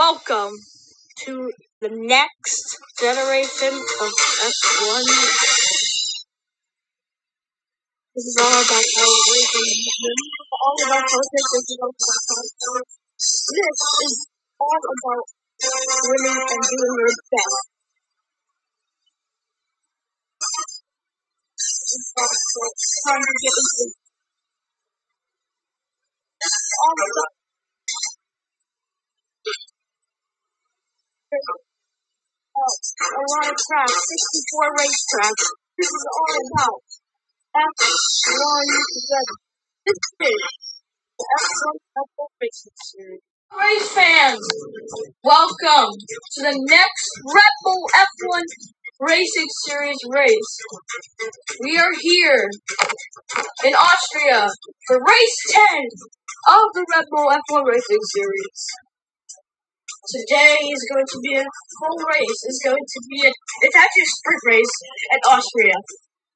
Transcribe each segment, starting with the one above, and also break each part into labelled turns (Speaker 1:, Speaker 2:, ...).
Speaker 1: Welcome to the next generation of F1. This is all about how all about politics. This is all about This is all about winning and doing your best. Time to get into this is all about a lot of tracks, 64 racetracks. This is all about F1 together. This is the F1 F1 Racing Series. Race fans, welcome to the next Red Bull F1 Racing Series race. We are here in Austria for race 10 of the Red Bull F1 Racing Series. Today is going to be a full race. It's going to be a, it's actually a sprint race at Austria.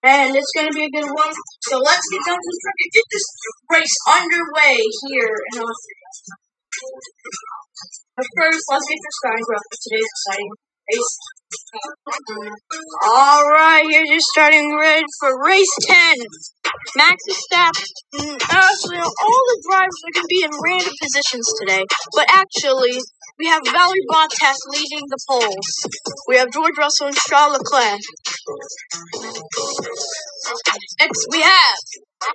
Speaker 1: And it's going to be a good one. So let's get down to the track and get this race underway here in Austria. But first, let's get the starting grid for today's exciting race. Alright, here's your starting grid for race 10. Max Verstappen, actually, all the drivers are going to be in random positions today. But actually, we have Valtteri Bottas leading the polls. We have George Russell and Charles Leclerc. Next, we have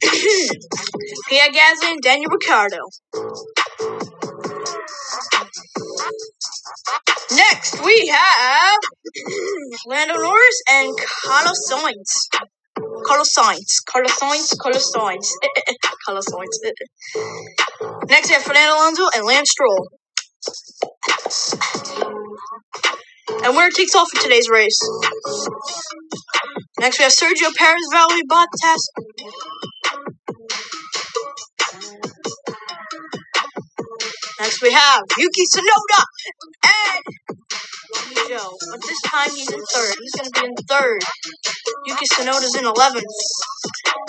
Speaker 1: Pierre Gasly and Daniel Ricciardo. Next, we have Lando Norris and Carlos Sainz. Carlos Sainz. Carlos Sainz. Carlos Sainz. Carlos Sainz. Next, we have Fernando Alonso and Lance Stroll. And winner takes all for today's race. Next, we have Sergio Perez, Valtteri Bottas. Next, we have Yuki Tsunoda and Joe. But this time he's in third. He's going to be in third. Yuki Tsunoda's in 11th.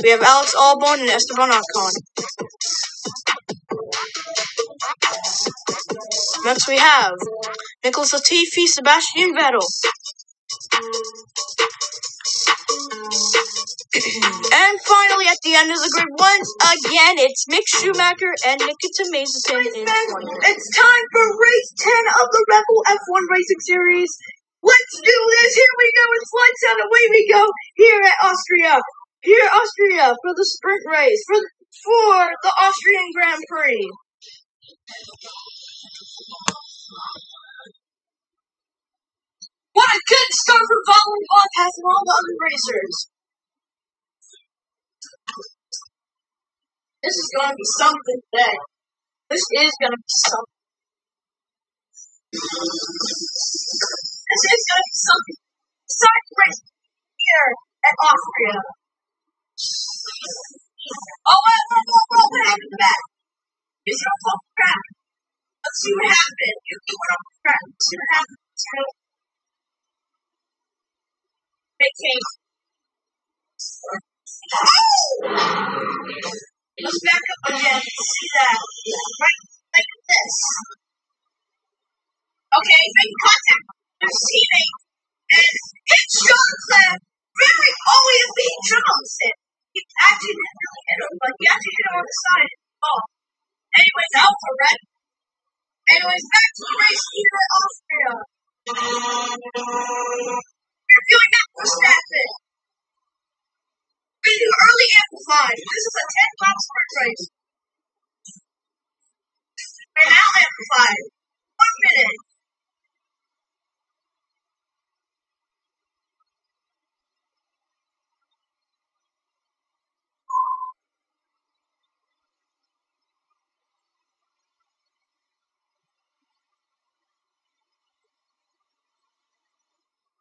Speaker 1: We have Alex Albon and Esteban Ocon. Next we have Nicholas Latifi, Sebastian Vettel. and finally, at the end of the grid, once again, it's Mick Schumacher and Nikita Mazepin in 20th.
Speaker 2: It's time for race 10 of the Red Bull F1 Racing Series. Let's do this. Here we go. It's lights out. Away we go. Here at Austria. Here at Austria for the sprint race. For, for the Austrian Grand Prix. What a good start for Bottas and all the other racers. This is going to be something today. This is going to be something. This is going to be something. Start race here at Austria. Oh, wait, wait, wait, what happened to that? Is it off the track? Let's see what went off the track. Let's see what happened. Vacation. Let's back up again. See that? Right like this. Okay, make contact his teammate. And it's Johnson. Very oh, he beat Johnson. He actually didn't really hit him, but he actually hit him on the side of the ball. Anyways, Alpha Red. Back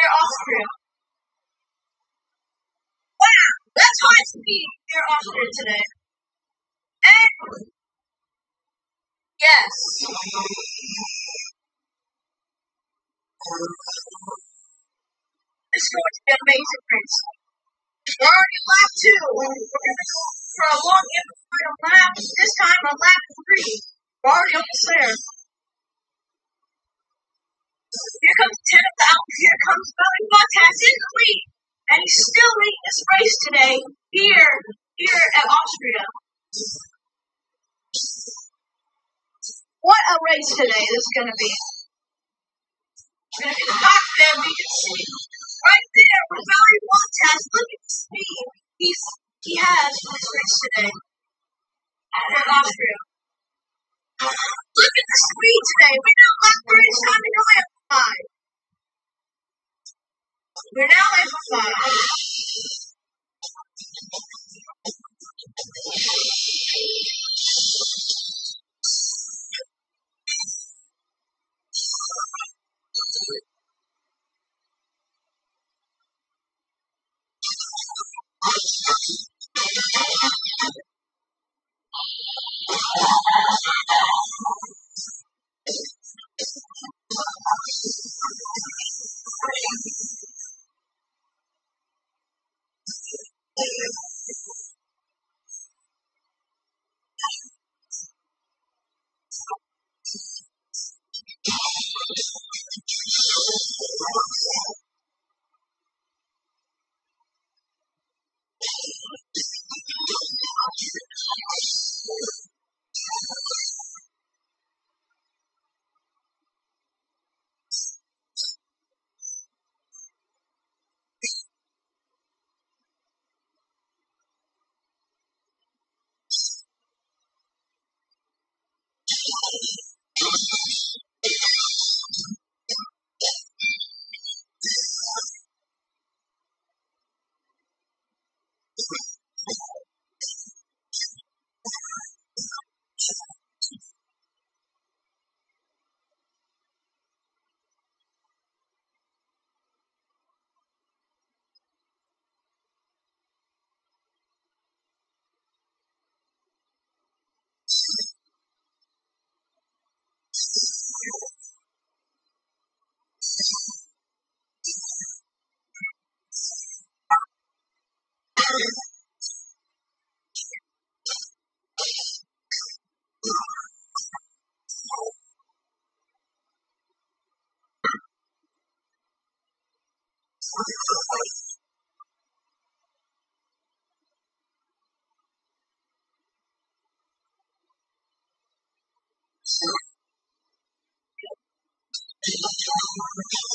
Speaker 2: Air Austria. Wow, that's hard to high speed. Air Austria today. And yes. This is going to be an amazing race. We're already at lap two. We're going to go for a long final lap. This time on lap three. We're already almost there. Here comes 10 of the Alps. Here comes Belly Bottas in the lead. And he's still leading this race today here, here at Austria. What a race today this is going to be. It's going to be hot there. We can see right there with Belly Bottas. Look at the speed he's, he has for this race today at Austria. Look at the speed today. We know is time to go lap five. We're now level five. Thank you. Thank you.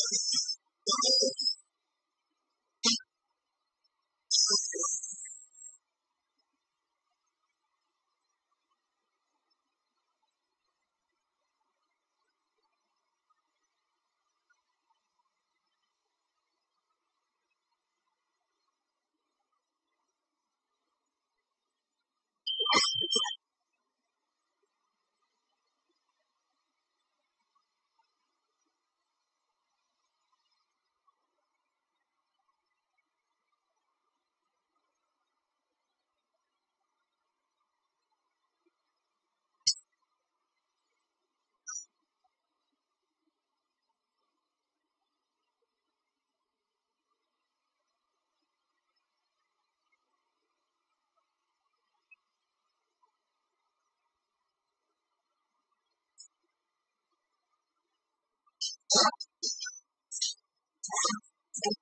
Speaker 2: Thank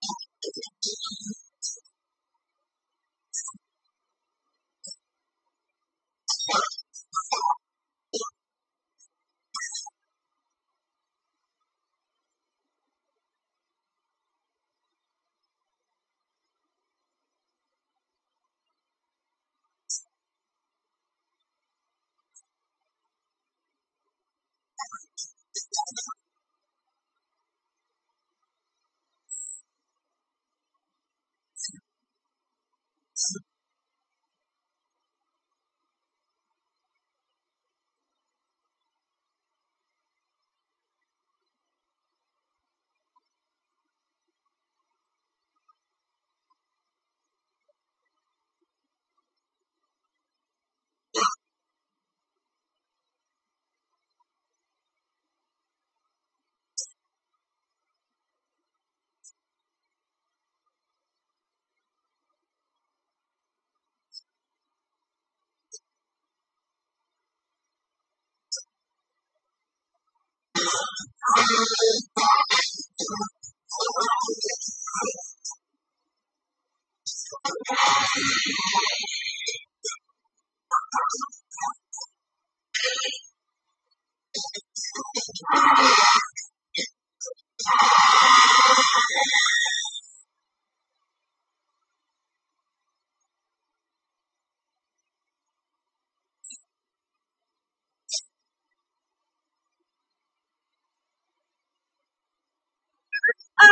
Speaker 2: you. I'm